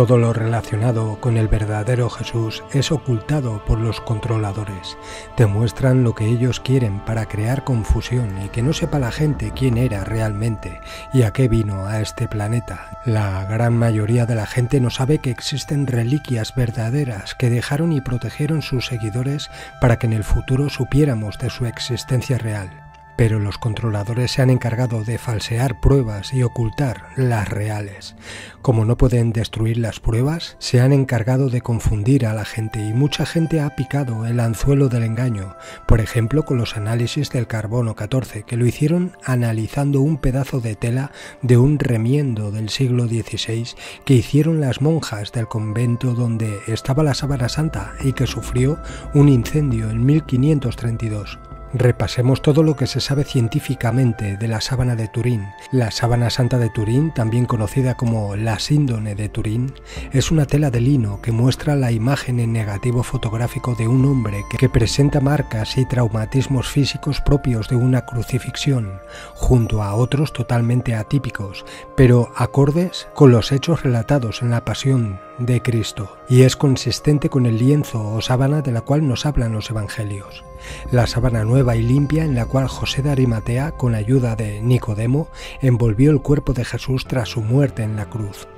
Todo lo relacionado con el verdadero Jesús es ocultado por los controladores. Demuestran lo que ellos quieren para crear confusión y que no sepa la gente quién era realmente y a qué vino a este planeta. La gran mayoría de la gente no sabe que existen reliquias verdaderas que dejaron y protegieron sus seguidores para que en el futuro supiéramos de su existencia real pero los controladores se han encargado de falsear pruebas y ocultar las reales. Como no pueden destruir las pruebas, se han encargado de confundir a la gente y mucha gente ha picado el anzuelo del engaño, por ejemplo con los análisis del carbono 14, que lo hicieron analizando un pedazo de tela de un remiendo del siglo XVI que hicieron las monjas del convento donde estaba la sábana santa y que sufrió un incendio en 1532. Repasemos todo lo que se sabe científicamente de la sábana de Turín. La sábana santa de Turín, también conocida como la síndone de Turín, es una tela de lino que muestra la imagen en negativo fotográfico de un hombre que presenta marcas y traumatismos físicos propios de una crucifixión, junto a otros totalmente atípicos, pero acordes con los hechos relatados en la pasión de Cristo, y es consistente con el lienzo o sábana de la cual nos hablan los evangelios. La sábana nueva y limpia en la cual José de Arimatea, con ayuda de Nicodemo, envolvió el cuerpo de Jesús tras su muerte en la cruz.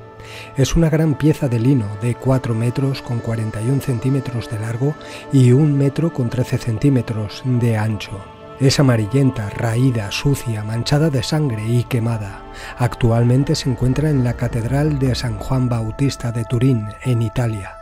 Es una gran pieza de lino de 4 metros con 41 centímetros de largo y 1 metro con 13 centímetros de ancho. Es amarillenta, raída, sucia, manchada de sangre y quemada. Actualmente se encuentra en la Catedral de San Juan Bautista de Turín, en Italia.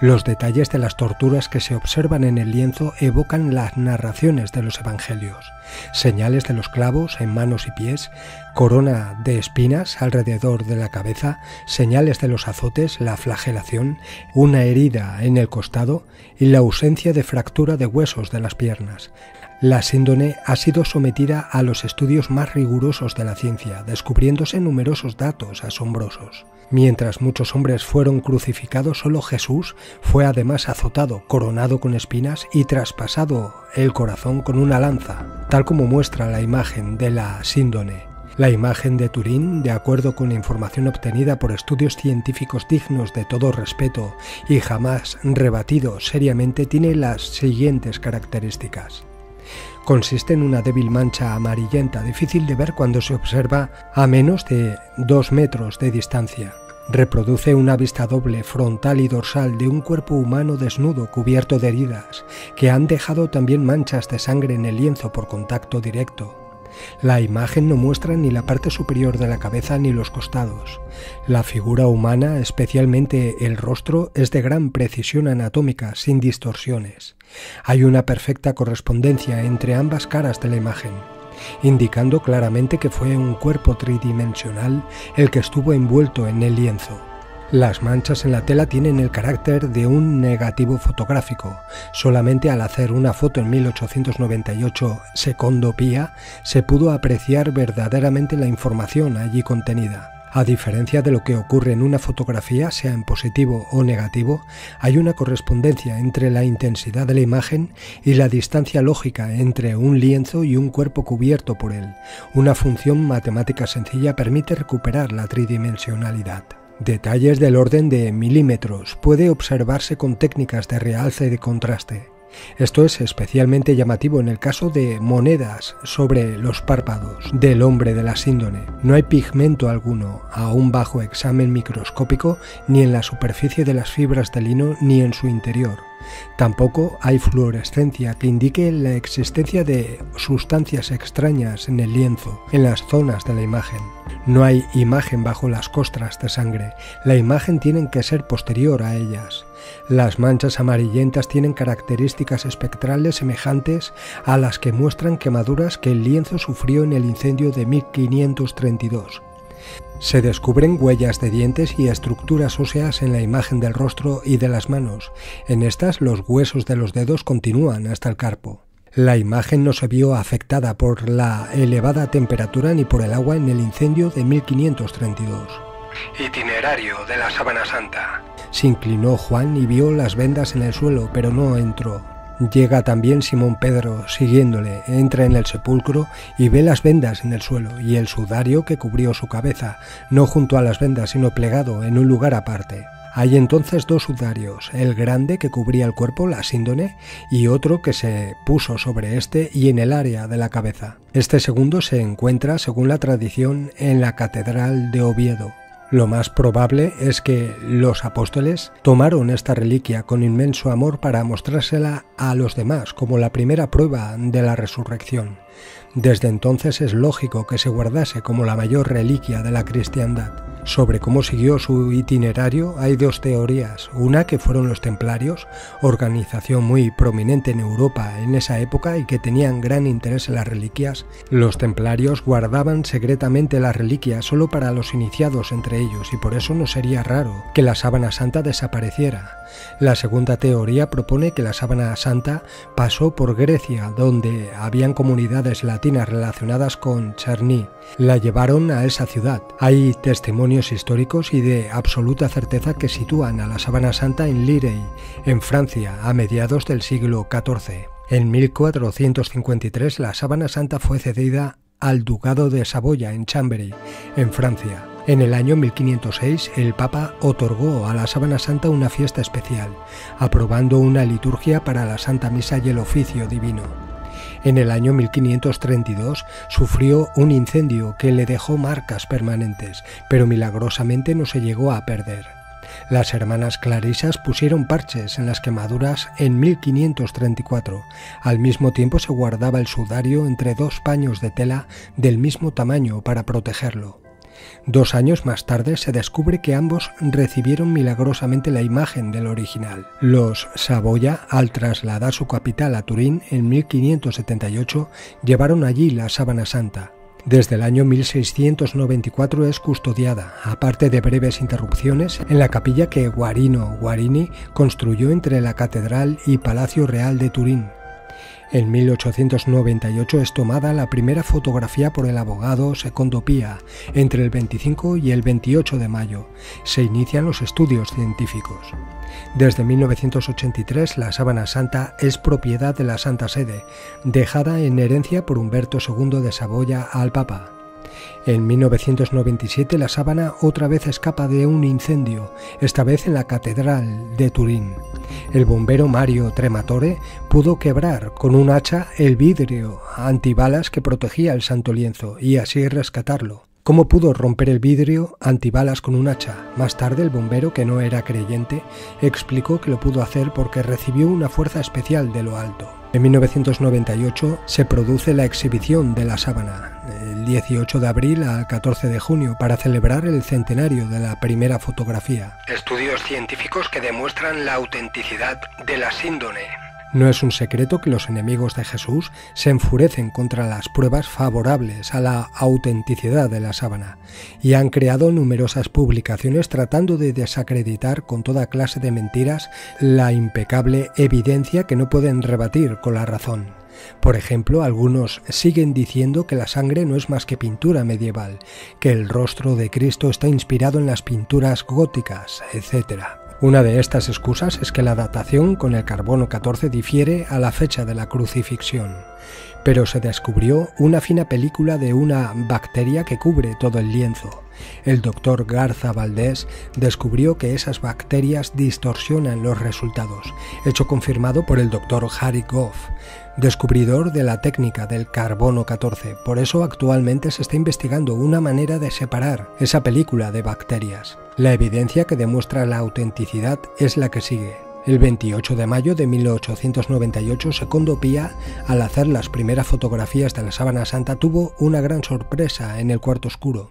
Los detalles de las torturas que se observan en el lienzo evocan las narraciones de los evangelios, señales de los clavos en manos y pies, corona de espinas alrededor de la cabeza, señales de los azotes, la flagelación, una herida en el costado y la ausencia de fractura de huesos de las piernas. La síndone ha sido sometida a los estudios más rigurosos de la ciencia, descubriéndose numerosos datos asombrosos. Mientras muchos hombres fueron crucificados, solo Jesús fue además azotado, coronado con espinas y traspasado el corazón con una lanza, tal como muestra la imagen de la síndone. La imagen de Turín, de acuerdo con información obtenida por estudios científicos dignos de todo respeto y jamás rebatido seriamente, tiene las siguientes características. Consiste en una débil mancha amarillenta, difícil de ver cuando se observa a menos de 2 metros de distancia. Reproduce una vista doble, frontal y dorsal de un cuerpo humano desnudo cubierto de heridas, que han dejado también manchas de sangre en el lienzo por contacto directo. La imagen no muestra ni la parte superior de la cabeza ni los costados. La figura humana, especialmente el rostro, es de gran precisión anatómica, sin distorsiones. Hay una perfecta correspondencia entre ambas caras de la imagen, indicando claramente que fue un cuerpo tridimensional el que estuvo envuelto en el lienzo. Las manchas en la tela tienen el carácter de un negativo fotográfico. Solamente al hacer una foto en 1898 secondo pía se pudo apreciar verdaderamente la información allí contenida. A diferencia de lo que ocurre en una fotografía, sea en positivo o negativo, hay una correspondencia entre la intensidad de la imagen y la distancia lógica entre un lienzo y un cuerpo cubierto por él. Una función matemática sencilla permite recuperar la tridimensionalidad. Detalles del orden de milímetros puede observarse con técnicas de realce y de contraste. Esto es especialmente llamativo en el caso de monedas sobre los párpados del hombre de la síndone. No hay pigmento alguno a un bajo examen microscópico ni en la superficie de las fibras de lino ni en su interior. Tampoco hay fluorescencia que indique la existencia de sustancias extrañas en el lienzo, en las zonas de la imagen. No hay imagen bajo las costras de sangre, la imagen tiene que ser posterior a ellas. Las manchas amarillentas tienen características espectrales semejantes a las que muestran quemaduras que el lienzo sufrió en el incendio de 1532. Se descubren huellas de dientes y estructuras óseas en la imagen del rostro y de las manos. En estas los huesos de los dedos continúan hasta el carpo. La imagen no se vio afectada por la elevada temperatura ni por el agua en el incendio de 1532. Itinerario de la Sábana Santa. Se inclinó Juan y vio las vendas en el suelo, pero no entró. Llega también Simón Pedro siguiéndole, entra en el sepulcro y ve las vendas en el suelo y el sudario que cubrió su cabeza, no junto a las vendas, sino plegado en un lugar aparte. Hay entonces dos sudarios, el grande que cubría el cuerpo, la síndone, y otro que se puso sobre este y en el área de la cabeza. Este segundo se encuentra, según la tradición, en la Catedral de Oviedo. Lo más probable es que los apóstoles tomaron esta reliquia con inmenso amor para mostrársela a los demás como la primera prueba de la resurrección. Desde entonces es lógico que se guardase como la mayor reliquia de la cristiandad. Sobre cómo siguió su itinerario hay dos teorías. Una que fueron los templarios, organización muy prominente en Europa en esa época y que tenían gran interés en las reliquias. Los templarios guardaban secretamente las reliquias solo para los iniciados entre ellos y por eso no sería raro que la sábana santa desapareciera. La segunda teoría propone que la sábana santa pasó por Grecia, donde habían comunidades latinas relacionadas con Cherny. La llevaron a esa ciudad. Hay testimonios históricos y de absoluta certeza que sitúan a la sábana santa en Lirey, en Francia, a mediados del siglo XIV. En 1453 la sábana santa fue cedida al ducado de Saboya en Chambéry, en Francia. En el año 1506 el Papa otorgó a la Sábana Santa una fiesta especial, aprobando una liturgia para la Santa Misa y el oficio divino. En el año 1532 sufrió un incendio que le dejó marcas permanentes, pero milagrosamente no se llegó a perder. Las hermanas clarisas pusieron parches en las quemaduras en 1534. Al mismo tiempo se guardaba el sudario entre dos paños de tela del mismo tamaño para protegerlo. Dos años más tarde se descubre que ambos recibieron milagrosamente la imagen del original. Los Saboya, al trasladar su capital a Turín en 1578, llevaron allí la sábana santa. Desde el año 1694 es custodiada, aparte de breves interrupciones, en la capilla que Guarino Guarini construyó entre la Catedral y Palacio Real de Turín. En 1898 es tomada la primera fotografía por el abogado Secondo Pía. Entre el 25 y el 28 de mayo se inician los estudios científicos. Desde 1983 la sábana santa es propiedad de la Santa Sede, dejada en herencia por Humberto II de Saboya al Papa. En 1997 la sábana otra vez escapa de un incendio, esta vez en la Catedral de Turín. El bombero Mario Trematore pudo quebrar con un hacha el vidrio antibalas que protegía el santo lienzo y así rescatarlo. ¿Cómo pudo romper el vidrio antibalas con un hacha? Más tarde el bombero, que no era creyente, explicó que lo pudo hacer porque recibió una fuerza especial de lo alto. En 1998 se produce la exhibición de la sábana, el 18 de abril al 14 de junio, para celebrar el centenario de la primera fotografía. Estudios científicos que demuestran la autenticidad de la síndone. No es un secreto que los enemigos de Jesús se enfurecen contra las pruebas favorables a la autenticidad de la sábana y han creado numerosas publicaciones tratando de desacreditar con toda clase de mentiras la impecable evidencia que no pueden rebatir con la razón. Por ejemplo, algunos siguen diciendo que la sangre no es más que pintura medieval, que el rostro de Cristo está inspirado en las pinturas góticas, etc. Una de estas excusas es que la datación con el carbono 14 difiere a la fecha de la crucifixión, pero se descubrió una fina película de una bacteria que cubre todo el lienzo. El doctor Garza Valdés descubrió que esas bacterias distorsionan los resultados, hecho confirmado por el doctor Harry Goff, descubridor de la técnica del carbono 14. Por eso actualmente se está investigando una manera de separar esa película de bacterias. La evidencia que demuestra la autenticidad es la que sigue. El 28 de mayo de 1898, Secondo Pía, al hacer las primeras fotografías de la sábana santa, tuvo una gran sorpresa en el cuarto oscuro.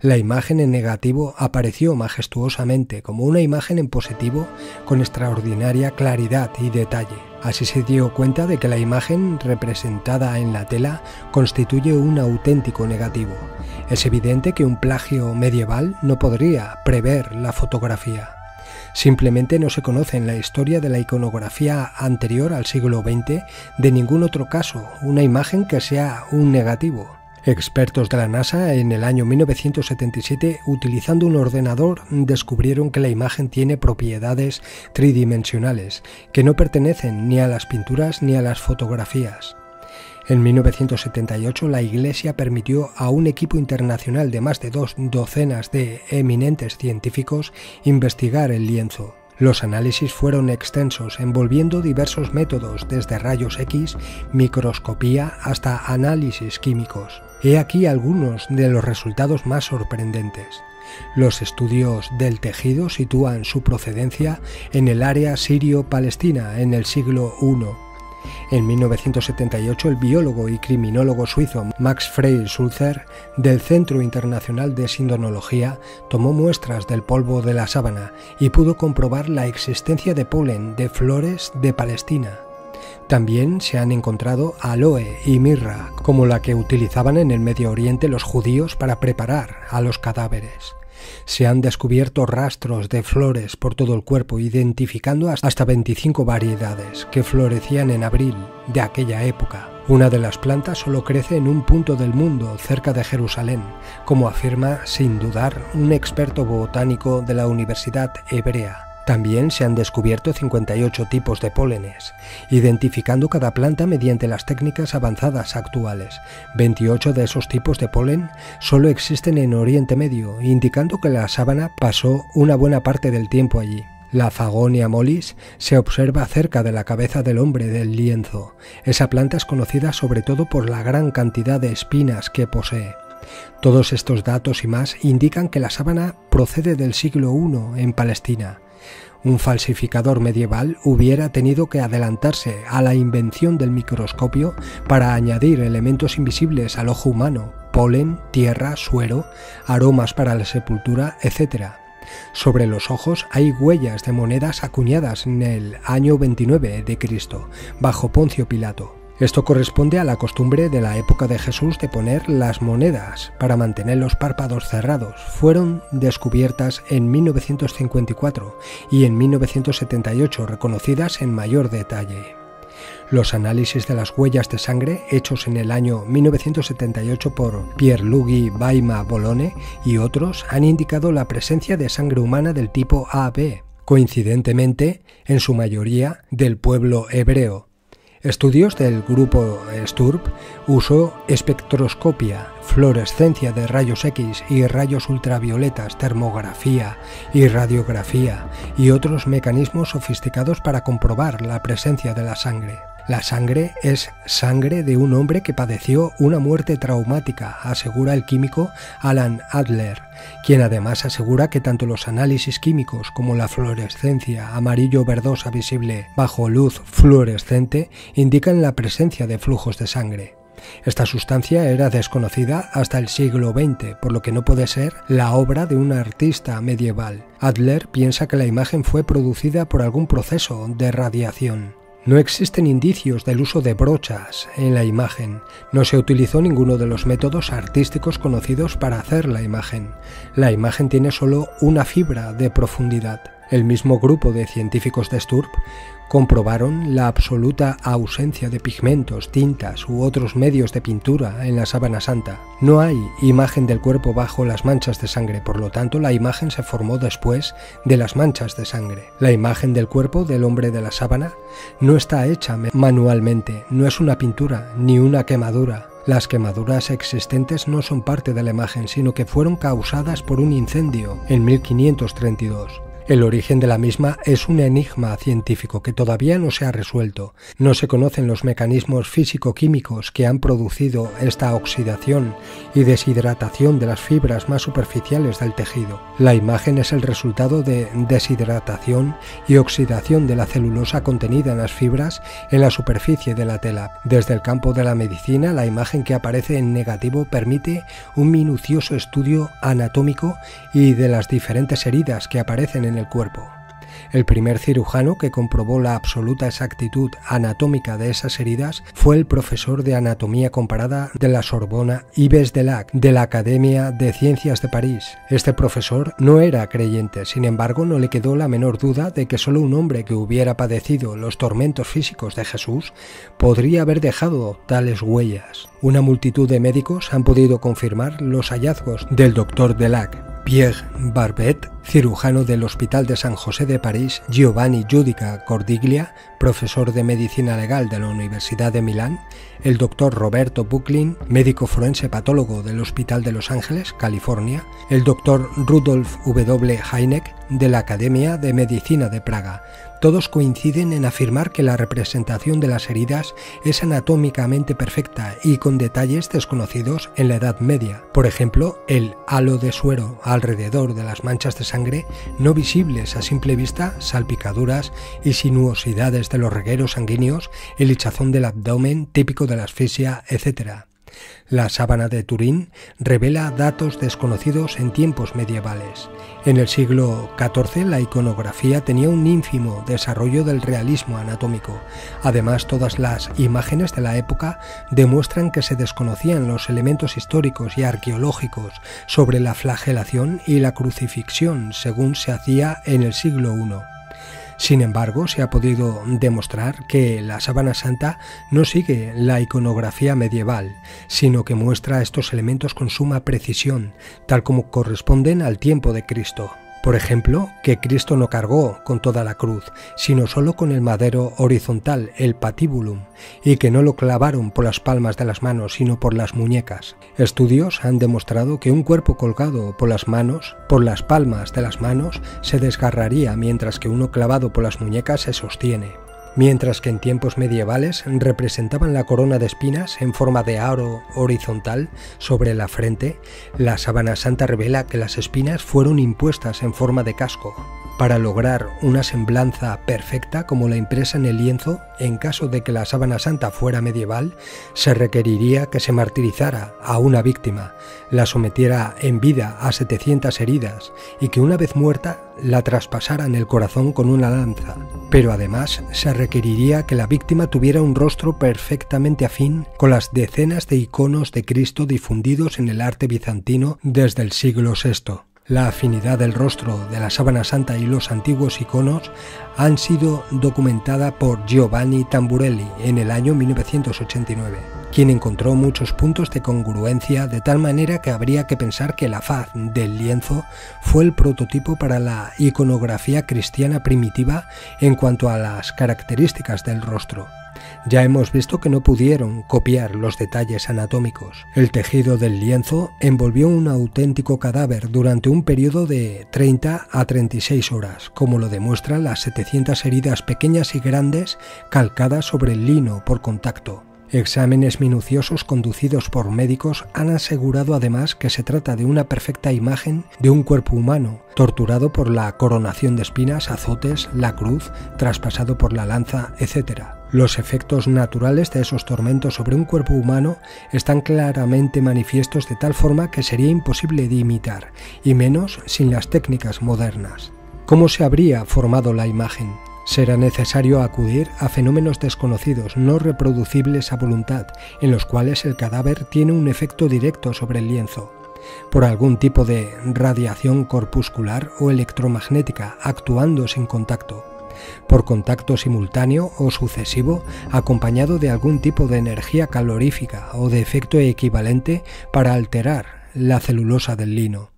La imagen en negativo apareció majestuosamente como una imagen en positivo con extraordinaria claridad y detalle. Así se dio cuenta de que la imagen representada en la tela constituye un auténtico negativo. Es evidente que un plagio medieval no podría prever la fotografía. Simplemente no se conoce en la historia de la iconografía anterior al siglo XX de ningún otro caso una imagen que sea un negativo. Expertos de la NASA en el año 1977, utilizando un ordenador, descubrieron que la imagen tiene propiedades tridimensionales que no pertenecen ni a las pinturas ni a las fotografías. En 1978 la Iglesia permitió a un equipo internacional de más de dos docenas de eminentes científicos investigar el lienzo. Los análisis fueron extensos, envolviendo diversos métodos, desde rayos X, microscopía hasta análisis químicos. He aquí algunos de los resultados más sorprendentes. Los estudios del tejido sitúan su procedencia en el área sirio-palestina en el siglo I en 1978, el biólogo y criminólogo suizo Max Frey Sulzer del Centro Internacional de Sindonología tomó muestras del polvo de la sábana y pudo comprobar la existencia de polen de flores de Palestina. También se han encontrado aloe y mirra, como la que utilizaban en el Medio Oriente los judíos para preparar a los cadáveres. Se han descubierto rastros de flores por todo el cuerpo, identificando hasta 25 variedades que florecían en abril de aquella época. Una de las plantas solo crece en un punto del mundo, cerca de Jerusalén, como afirma sin dudar un experto botánico de la Universidad Hebrea. También se han descubierto 58 tipos de pólenes, identificando cada planta mediante las técnicas avanzadas actuales. 28 de esos tipos de polen solo existen en Oriente Medio, indicando que la sábana pasó una buena parte del tiempo allí. La Fagonia mollis se observa cerca de la cabeza del hombre del lienzo. Esa planta es conocida sobre todo por la gran cantidad de espinas que posee. Todos estos datos y más indican que la sábana procede del siglo I en Palestina. Un falsificador medieval hubiera tenido que adelantarse a la invención del microscopio para añadir elementos invisibles al ojo humano, polen, tierra, suero, aromas para la sepultura, etc. Sobre los ojos hay huellas de monedas acuñadas en el año 29 de Cristo, bajo Poncio Pilato. Esto corresponde a la costumbre de la época de Jesús de poner las monedas para mantener los párpados cerrados. Fueron descubiertas en 1954 y en 1978 reconocidas en mayor detalle. Los análisis de las huellas de sangre hechos en el año 1978 por Pierluigi Baima Bolone y otros han indicado la presencia de sangre humana del tipo AB, coincidentemente en su mayoría del pueblo hebreo, Estudios del grupo STURP usó espectroscopia, fluorescencia de rayos X y rayos ultravioletas, termografía y radiografía y otros mecanismos sofisticados para comprobar la presencia de la sangre. La sangre es sangre de un hombre que padeció una muerte traumática, asegura el químico Alan Adler, quien además asegura que tanto los análisis químicos como la fluorescencia amarillo-verdosa visible bajo luz fluorescente indican la presencia de flujos de sangre. Esta sustancia era desconocida hasta el siglo XX, por lo que no puede ser la obra de un artista medieval. Adler piensa que la imagen fue producida por algún proceso de radiación. No existen indicios del uso de brochas en la imagen. No se utilizó ninguno de los métodos artísticos conocidos para hacer la imagen. La imagen tiene solo una fibra de profundidad. El mismo grupo de científicos de Sturp comprobaron la absoluta ausencia de pigmentos, tintas u otros medios de pintura en la sábana santa. No hay imagen del cuerpo bajo las manchas de sangre, por lo tanto la imagen se formó después de las manchas de sangre. La imagen del cuerpo del hombre de la sábana no está hecha manualmente, no es una pintura ni una quemadura. Las quemaduras existentes no son parte de la imagen, sino que fueron causadas por un incendio en 1532. El origen de la misma es un enigma científico que todavía no se ha resuelto. No se conocen los mecanismos físico-químicos que han producido esta oxidación y deshidratación de las fibras más superficiales del tejido. La imagen es el resultado de deshidratación y oxidación de la celulosa contenida en las fibras en la superficie de la tela. Desde el campo de la medicina, la imagen que aparece en negativo permite un minucioso estudio anatómico y de las diferentes heridas que aparecen en el cuerpo. El primer cirujano que comprobó la absoluta exactitud anatómica de esas heridas fue el profesor de anatomía comparada de la Sorbona Yves Delac de la Academia de Ciencias de París. Este profesor no era creyente, sin embargo no le quedó la menor duda de que solo un hombre que hubiera padecido los tormentos físicos de Jesús podría haber dejado tales huellas. Una multitud de médicos han podido confirmar los hallazgos del doctor Delac. Pierre Barbet, cirujano del Hospital de San José de París, Giovanni Giudica Cordiglia, profesor de medicina legal de la Universidad de Milán, el doctor Roberto Bucklin, médico forense patólogo del Hospital de Los Ángeles, California, el doctor Rudolf W. Heineck, de la Academia de Medicina de Praga, todos coinciden en afirmar que la representación de las heridas es anatómicamente perfecta y con detalles desconocidos en la Edad Media. Por ejemplo, el halo de suero alrededor de las manchas de sangre no visibles a simple vista, salpicaduras y sinuosidades de los regueros sanguíneos, el hinchazón del abdomen típico de la asfixia, etc. La sábana de Turín revela datos desconocidos en tiempos medievales. En el siglo XIV la iconografía tenía un ínfimo desarrollo del realismo anatómico. Además, todas las imágenes de la época demuestran que se desconocían los elementos históricos y arqueológicos sobre la flagelación y la crucifixión según se hacía en el siglo I. Sin embargo, se ha podido demostrar que la sábana santa no sigue la iconografía medieval, sino que muestra estos elementos con suma precisión, tal como corresponden al tiempo de Cristo. Por ejemplo, que Cristo no cargó con toda la cruz, sino solo con el madero horizontal, el patibulum, y que no lo clavaron por las palmas de las manos, sino por las muñecas. Estudios han demostrado que un cuerpo colgado por las manos, por las palmas de las manos, se desgarraría, mientras que uno clavado por las muñecas se sostiene mientras que en tiempos medievales representaban la corona de espinas en forma de aro horizontal sobre la frente, la sábana santa revela que las espinas fueron impuestas en forma de casco. Para lograr una semblanza perfecta como la impresa en el lienzo, en caso de que la sábana santa fuera medieval, se requeriría que se martirizara a una víctima, la sometiera en vida a 700 heridas y que una vez muerta la traspasara en el corazón con una lanza. Pero además se requeriría que la víctima tuviera un rostro perfectamente afín con las decenas de iconos de Cristo difundidos en el arte bizantino desde el siglo VI. La afinidad del rostro de la sábana santa y los antiguos iconos han sido documentada por Giovanni Tamburelli en el año 1989, quien encontró muchos puntos de congruencia de tal manera que habría que pensar que la faz del lienzo fue el prototipo para la iconografía cristiana primitiva en cuanto a las características del rostro. Ya hemos visto que no pudieron copiar los detalles anatómicos. El tejido del lienzo envolvió un auténtico cadáver durante un periodo de 30 a 36 horas, como lo demuestran las 700 heridas pequeñas y grandes calcadas sobre el lino por contacto. Exámenes minuciosos conducidos por médicos han asegurado además que se trata de una perfecta imagen de un cuerpo humano, torturado por la coronación de espinas, azotes, la cruz, traspasado por la lanza, etc. Los efectos naturales de esos tormentos sobre un cuerpo humano están claramente manifiestos de tal forma que sería imposible de imitar, y menos sin las técnicas modernas. ¿Cómo se habría formado la imagen? será necesario acudir a fenómenos desconocidos, no reproducibles a voluntad, en los cuales el cadáver tiene un efecto directo sobre el lienzo, por algún tipo de radiación corpuscular o electromagnética actuando sin contacto, por contacto simultáneo o sucesivo acompañado de algún tipo de energía calorífica o de efecto equivalente para alterar la celulosa del lino.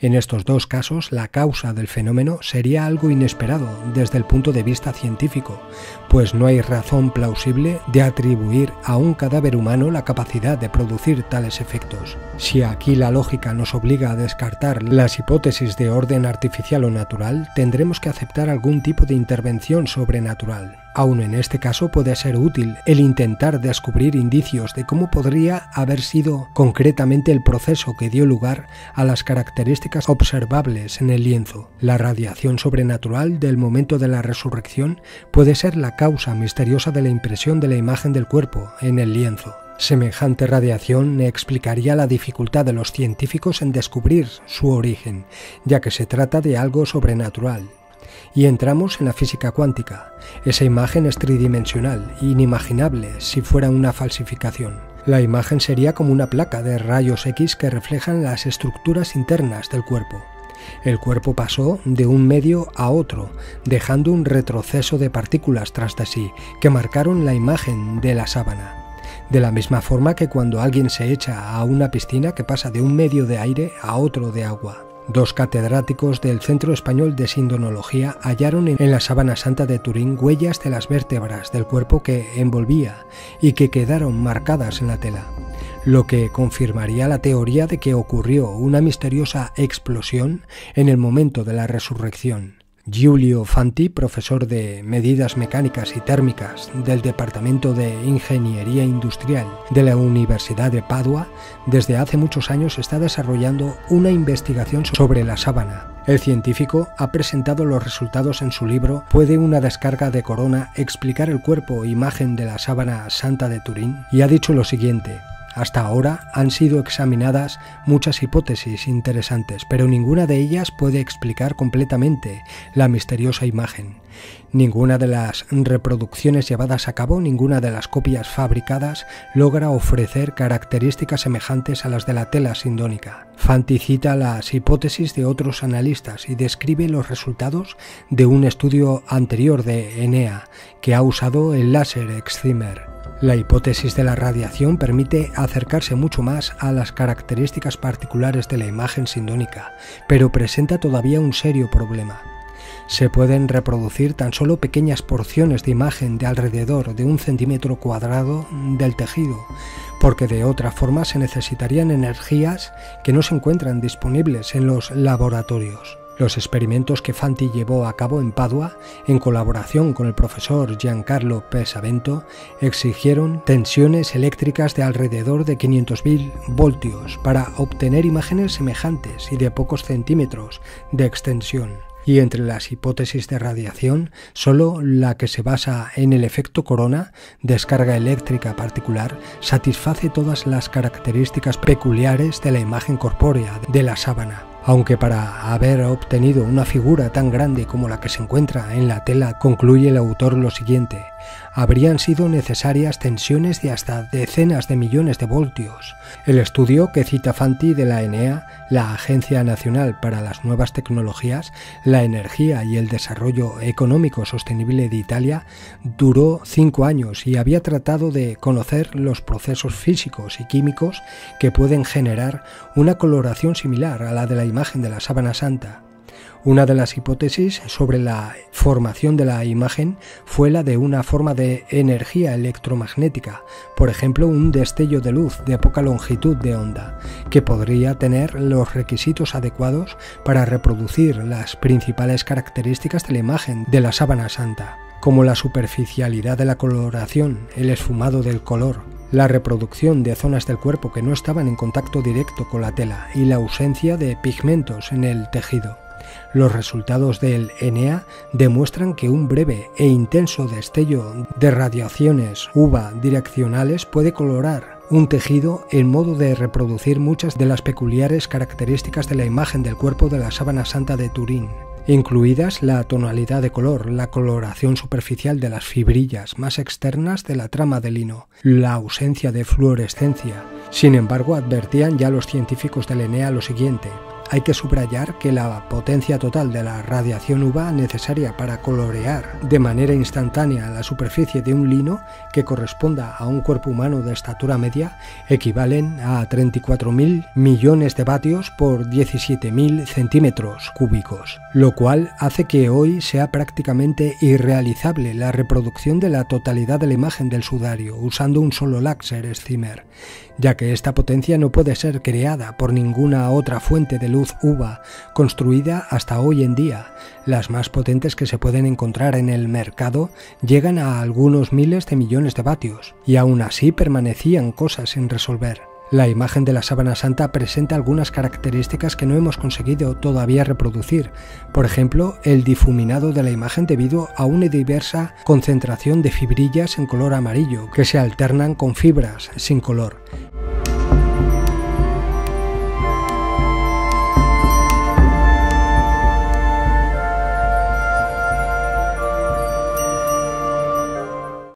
En estos dos casos, la causa del fenómeno sería algo inesperado desde el punto de vista científico, pues no hay razón plausible de atribuir a un cadáver humano la capacidad de producir tales efectos. Si aquí la lógica nos obliga a descartar las hipótesis de orden artificial o natural, tendremos que aceptar algún tipo de intervención sobrenatural. Aún en este caso puede ser útil el intentar descubrir indicios de cómo podría haber sido concretamente el proceso que dio lugar a las características observables en el lienzo. La radiación sobrenatural del momento de la resurrección puede ser la causa misteriosa de la impresión de la imagen del cuerpo en el lienzo. Semejante radiación explicaría la dificultad de los científicos en descubrir su origen, ya que se trata de algo sobrenatural. Y entramos en la física cuántica. Esa imagen es tridimensional, inimaginable si fuera una falsificación. La imagen sería como una placa de rayos X que reflejan las estructuras internas del cuerpo. El cuerpo pasó de un medio a otro, dejando un retroceso de partículas tras de sí, que marcaron la imagen de la sábana. De la misma forma que cuando alguien se echa a una piscina que pasa de un medio de aire a otro de agua. Dos catedráticos del Centro Español de Sindonología hallaron en la sábana santa de Turín huellas de las vértebras del cuerpo que envolvía y que quedaron marcadas en la tela, lo que confirmaría la teoría de que ocurrió una misteriosa explosión en el momento de la resurrección. Giulio Fanti, profesor de medidas mecánicas y térmicas del Departamento de Ingeniería Industrial de la Universidad de Padua, desde hace muchos años está desarrollando una investigación sobre la sábana. El científico ha presentado los resultados en su libro ¿Puede una descarga de corona explicar el cuerpo e imagen de la sábana santa de Turín? y ha dicho lo siguiente. Hasta ahora han sido examinadas muchas hipótesis interesantes, pero ninguna de ellas puede explicar completamente la misteriosa imagen. Ninguna de las reproducciones llevadas a cabo, ninguna de las copias fabricadas logra ofrecer características semejantes a las de la tela sindónica. Fanti cita las hipótesis de otros analistas y describe los resultados de un estudio anterior de Enea que ha usado el láser Excimer. La hipótesis de la radiación permite acercarse mucho más a las características particulares de la imagen sindónica, pero presenta todavía un serio problema. Se pueden reproducir tan solo pequeñas porciones de imagen de alrededor de un centímetro cuadrado del tejido, porque de otra forma se necesitarían energías que no se encuentran disponibles en los laboratorios. Los experimentos que Fanti llevó a cabo en Padua, en colaboración con el profesor Giancarlo Pesavento, exigieron tensiones eléctricas de alrededor de 500.000 voltios para obtener imágenes semejantes y de pocos centímetros de extensión. Y entre las hipótesis de radiación, solo la que se basa en el efecto corona, descarga eléctrica particular, satisface todas las características peculiares de la imagen corpórea de la sábana. Aunque para haber obtenido una figura tan grande como la que se encuentra en la tela, concluye el autor lo siguiente, habrían sido necesarias tensiones de hasta decenas de millones de voltios. El estudio que cita Fanti de la ENEA, la Agencia Nacional para las Nuevas Tecnologías, la Energía y el Desarrollo Económico Sostenible de Italia, duró cinco años y había tratado de conocer los procesos físicos y químicos que pueden generar una coloración similar a la de la imagen de la sábana santa. Una de las hipótesis sobre la formación de la imagen fue la de una forma de energía electromagnética, por ejemplo un destello de luz de poca longitud de onda, que podría tener los requisitos adecuados para reproducir las principales características de la imagen de la sábana santa, como la superficialidad de la coloración, el esfumado del color, la reproducción de zonas del cuerpo que no estaban en contacto directo con la tela y la ausencia de pigmentos en el tejido. Los resultados del ENEA demuestran que un breve e intenso destello de radiaciones UVA direccionales puede colorar un tejido en modo de reproducir muchas de las peculiares características de la imagen del cuerpo de la sábana santa de Turín incluidas la tonalidad de color, la coloración superficial de las fibrillas más externas de la trama de lino, la ausencia de fluorescencia. Sin embargo, advertían ya los científicos del ENEA lo siguiente, hay que subrayar que la potencia total de la radiación UVA necesaria para colorear de manera instantánea la superficie de un lino que corresponda a un cuerpo humano de estatura media equivalen a 34.000 millones de vatios por 17.000 centímetros cúbicos, lo cual hace que hoy sea prácticamente irrealizable la reproducción de la totalidad de la imagen del sudario usando un solo láser Zimmer, ya que esta potencia no puede ser creada por ninguna otra fuente de luz UVA construida hasta hoy en día. Las más potentes que se pueden encontrar en el mercado llegan a algunos miles de millones de vatios, y aún así permanecían cosas sin resolver. La imagen de la sábana santa presenta algunas características que no hemos conseguido todavía reproducir, por ejemplo, el difuminado de la imagen debido a una diversa concentración de fibrillas en color amarillo que se alternan con fibras sin color